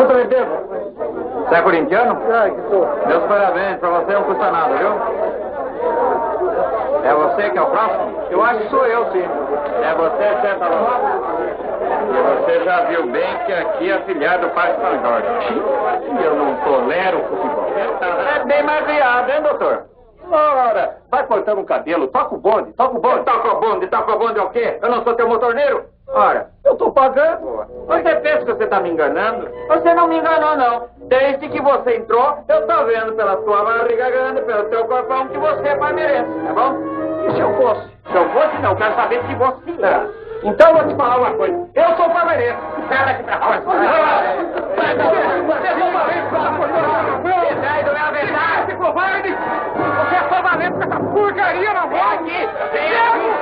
Eu devo? Você é corintiano? Ai, que sou. Meus parabéns, pra você não custa nada, viu? É você que é o próximo? Eu acho que sou eu, sim. É você, Rosa. E você já viu bem que aqui é afiliado do Parque São Jorge. Eu não tolero futebol. É bem mais viado, hein, doutor? Ora, vai cortando o cabelo, toca o bonde, toca o bonde. Toca o bonde, toca o bonde é o quê? Eu não sou teu motorneiro? Ora, eu pagando. Você pensa que você está me enganando? Você não me enganou, não. Desde que você entrou, eu estou vendo pela sua barriga grande, pelo seu corpão, que você é pai merece, tá bom? E se eu fosse? Se eu fosse, não. Quero saber se você é. Então eu vou te falar uma coisa. Eu sou palmeirense. Sai daqui pra fora. Sai daqui Você é palmeirense, pela porra. Verdade, não é a verdade. Covarde! Você é palmeirense é com essa porcaria na voz. Vem aqui. Vem aqui.